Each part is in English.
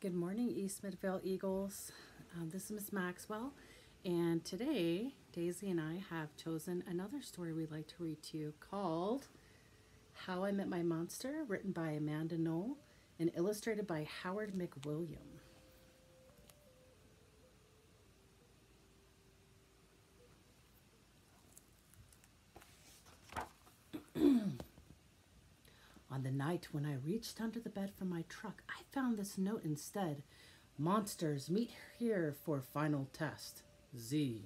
Good morning, East Midvale Eagles. Um, this is Miss Maxwell, and today Daisy and I have chosen another story we'd like to read to you called How I Met My Monster, written by Amanda Noll and illustrated by Howard McWilliam. On the night when I reached under the bed for my truck, I found this note instead. Monsters, meet here for final test. Z.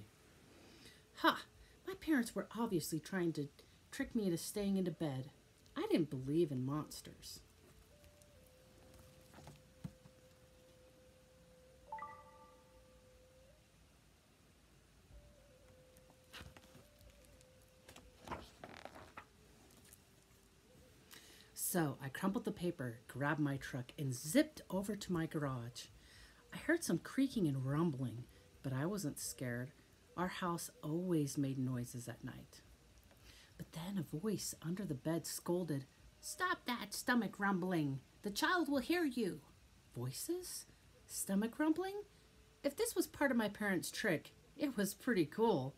Ha! My parents were obviously trying to trick me into staying into bed. I didn't believe in monsters. So I crumpled the paper, grabbed my truck, and zipped over to my garage. I heard some creaking and rumbling, but I wasn't scared. Our house always made noises at night. But then a voice under the bed scolded, Stop that stomach rumbling! The child will hear you! Voices? Stomach rumbling? If this was part of my parents' trick, it was pretty cool.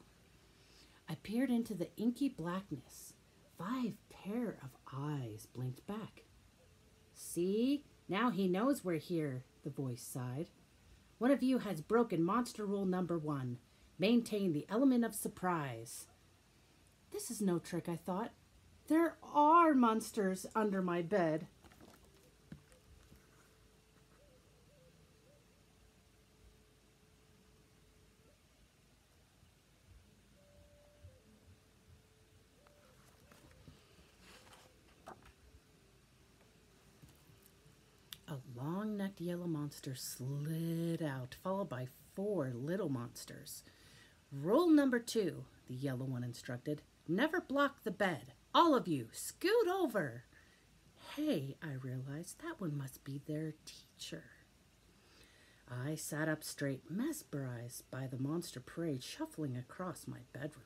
I peered into the inky blackness. Five pair of eyes blinked back. See, now he knows we're here, the voice sighed. One of you has broken monster rule number one maintain the element of surprise. This is no trick, I thought. There are monsters under my bed. A long necked yellow monster slid out, followed by four little monsters. Rule number two, the yellow one instructed never block the bed. All of you, scoot over. Hey, I realized that one must be their teacher. I sat up straight, mesmerized by the monster parade shuffling across my bedroom.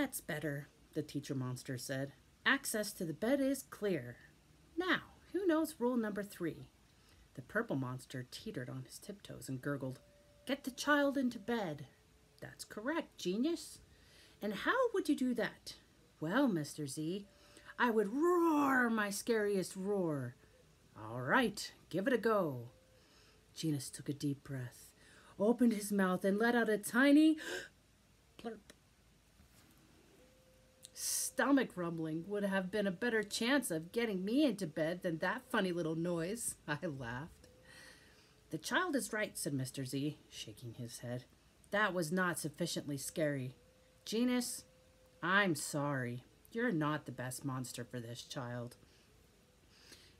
That's better, the teacher monster said. Access to the bed is clear. Now, who knows rule number three? The purple monster teetered on his tiptoes and gurgled, Get the child into bed. That's correct, genius. And how would you do that? Well, Mr. Z, I would roar my scariest roar. All right, give it a go. Genius took a deep breath, opened his mouth, and let out a tiny plurp stomach rumbling would have been a better chance of getting me into bed than that funny little noise. I laughed. The child is right, said Mr. Z, shaking his head. That was not sufficiently scary. Genus, I'm sorry. You're not the best monster for this child.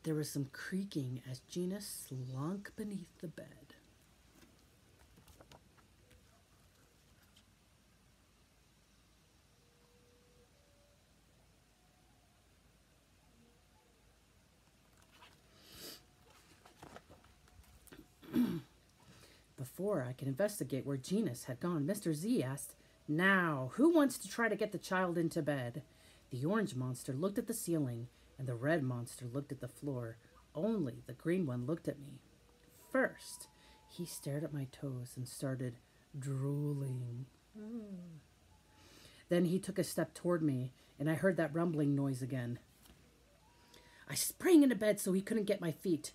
There was some creaking as Genus slunk beneath the bed. Before I could investigate where Genus had gone, Mr. Z asked, Now, who wants to try to get the child into bed? The orange monster looked at the ceiling, and the red monster looked at the floor. Only the green one looked at me. First, he stared at my toes and started drooling. Then he took a step toward me, and I heard that rumbling noise again. I sprang into bed so he couldn't get my feet.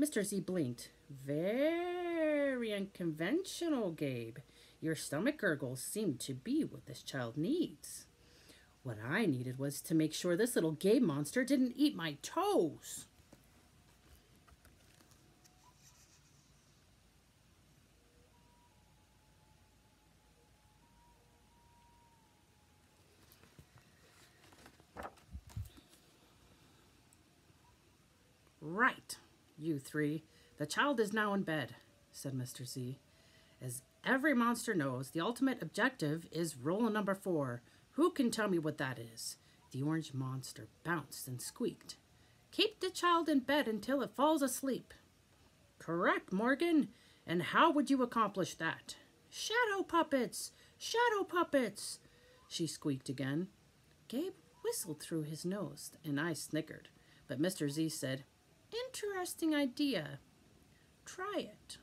Mr. Z blinked. Very unconventional, Gabe. Your stomach gurgles seem to be what this child needs. What I needed was to make sure this little Gabe monster didn't eat my toes. Right, you three. The child is now in bed, said Mr. Z. As every monster knows, the ultimate objective is rule number four. Who can tell me what that is? The orange monster bounced and squeaked. Keep the child in bed until it falls asleep. Correct, Morgan. And how would you accomplish that? Shadow puppets! Shadow puppets! She squeaked again. Gabe whistled through his nose, and I snickered. But Mr. Z said, Interesting idea. Try it.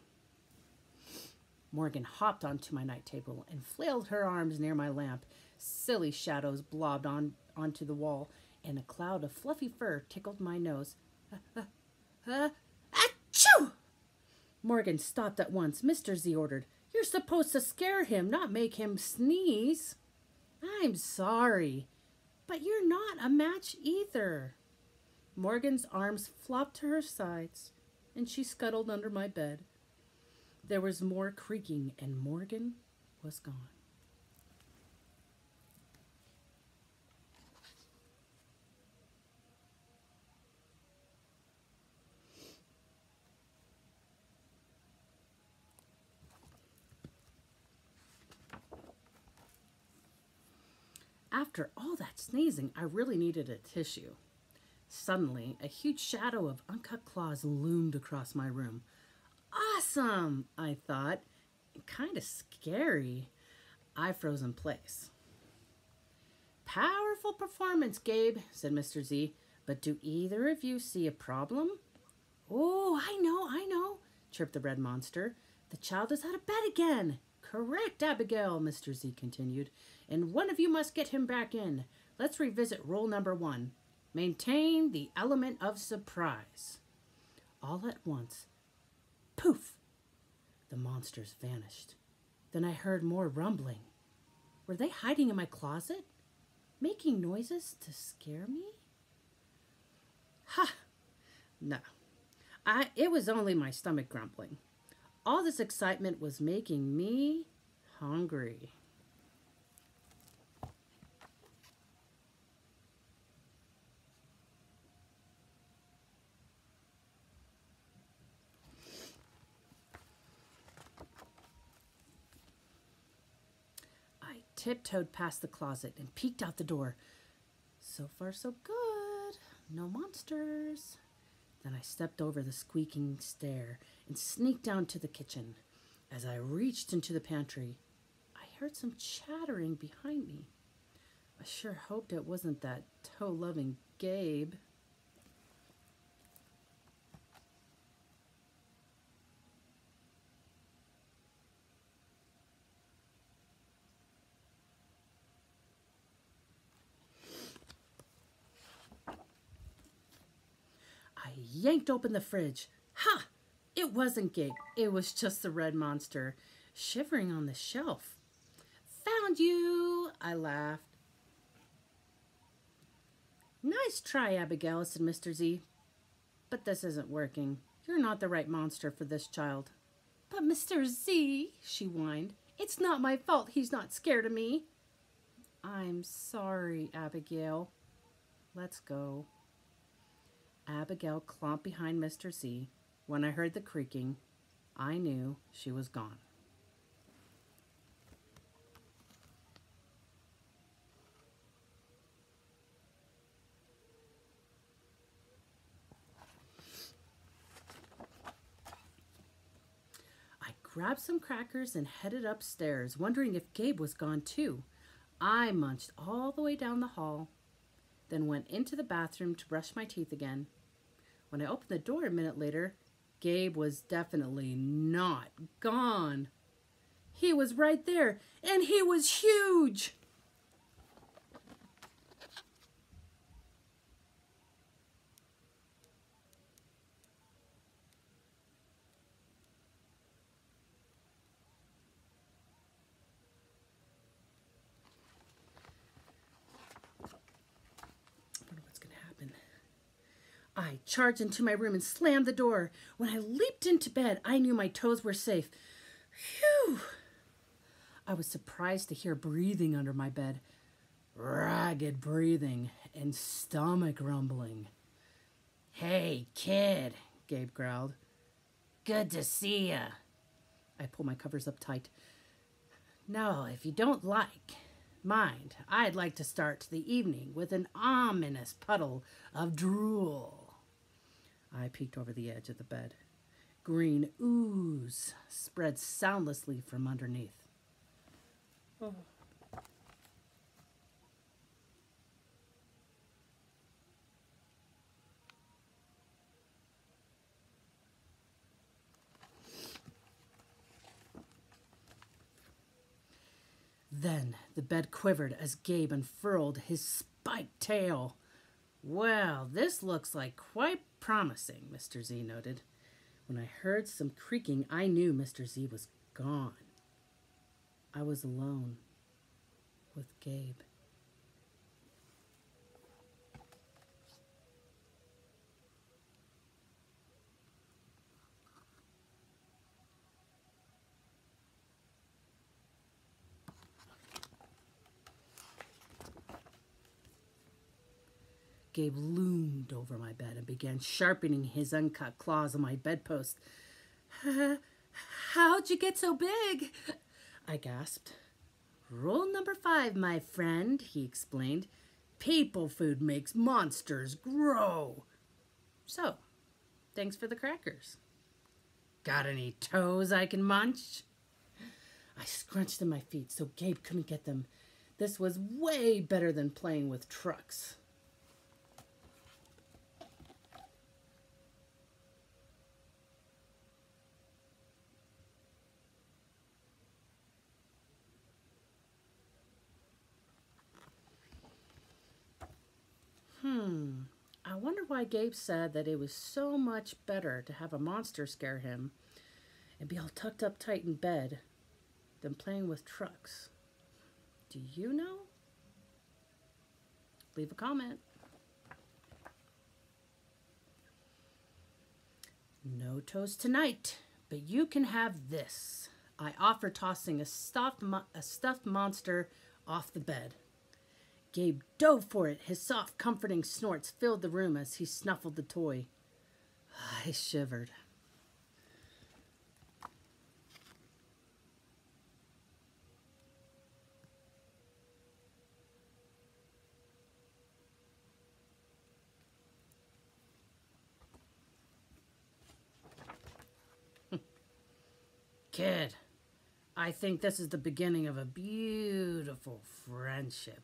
Morgan hopped onto my night table and flailed her arms near my lamp. Silly shadows blobbed on onto the wall, and a cloud of fluffy fur tickled my nose. Uh, uh, uh, achoo! Morgan stopped at once. Mr. Z ordered, You're supposed to scare him, not make him sneeze. I'm sorry, but you're not a match either. Morgan's arms flopped to her sides, and she scuttled under my bed. There was more creaking, and Morgan was gone. After all that sneezing, I really needed a tissue. Suddenly, a huge shadow of uncut claws loomed across my room. Awesome, I thought. Kind of scary. I froze in place. Powerful performance, Gabe, said Mr. Z. But do either of you see a problem? Oh, I know, I know, chirped the red monster. The child is out of bed again. Correct, Abigail, Mr. Z continued. And one of you must get him back in. Let's revisit rule number one. Maintain the element of surprise. All at once, poof, the monsters vanished. Then I heard more rumbling. Were they hiding in my closet? Making noises to scare me? Ha! No. I, it was only my stomach grumbling. All this excitement was making me hungry. Tiptoed past the closet and peeked out the door. So far, so good. No monsters. Then I stepped over the squeaking stair and sneaked down to the kitchen. As I reached into the pantry, I heard some chattering behind me. I sure hoped it wasn't that toe loving Gabe. Yanked open the fridge. Ha! It wasn't Gabe. It was just the red monster, shivering on the shelf. Found you! I laughed. Nice try, Abigail, said Mr. Z. But this isn't working. You're not the right monster for this child. But Mr. Z, she whined, it's not my fault he's not scared of me. I'm sorry, Abigail. Let's go. Abigail clomped behind Mr. Z. When I heard the creaking, I knew she was gone. I grabbed some crackers and headed upstairs, wondering if Gabe was gone too. I munched all the way down the hall then went into the bathroom to brush my teeth again. When I opened the door a minute later, Gabe was definitely not gone. He was right there, and he was huge. I charged into my room and slammed the door. When I leaped into bed, I knew my toes were safe. Phew! I was surprised to hear breathing under my bed. Ragged breathing and stomach rumbling. Hey, kid, Gabe growled. Good to see ya. I pulled my covers up tight. No, if you don't like, mind, I'd like to start the evening with an ominous puddle of drool. I peeked over the edge of the bed. Green ooze spread soundlessly from underneath. Oh. Then the bed quivered as Gabe unfurled his spiked tail. Well, this looks like quite promising, Mr. Z noted. When I heard some creaking, I knew Mr. Z was gone. I was alone with Gabe. Gabe loomed over my bed and began sharpening his uncut claws on my bedpost. How'd you get so big? I gasped. Rule number five, my friend, he explained. People food makes monsters grow. So, thanks for the crackers. Got any toes I can munch? I scrunched in my feet so Gabe couldn't get them. This was way better than playing with trucks. Why Gabe said that it was so much better to have a monster scare him and be all tucked up tight in bed than playing with trucks. Do you know? Leave a comment. No toast tonight, but you can have this. I offer tossing a stuffed, a stuffed monster off the bed. Gabe dove for it. His soft, comforting snorts filled the room as he snuffled the toy. I shivered. Kid, I think this is the beginning of a beautiful friendship.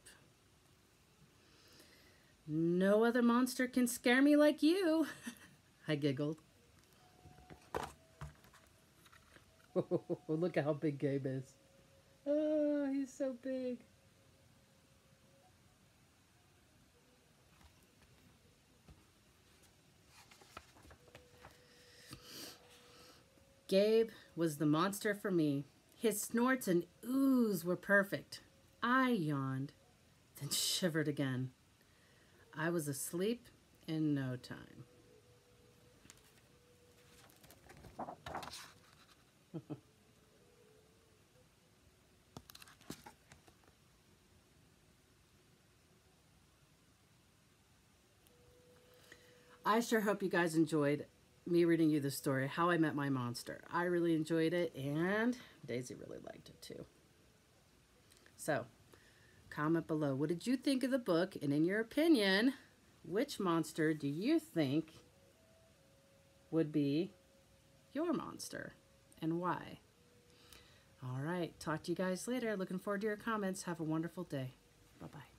No other monster can scare me like you. I giggled. Oh, look at how big Gabe is. Oh, he's so big. Gabe was the monster for me. His snorts and oohs were perfect. I yawned, then shivered again. I was asleep in no time. I sure hope you guys enjoyed me reading you the story, How I Met My Monster. I really enjoyed it, and Daisy really liked it too. So, Comment below. What did you think of the book? And in your opinion, which monster do you think would be your monster and why? All right. Talk to you guys later. Looking forward to your comments. Have a wonderful day. Bye-bye.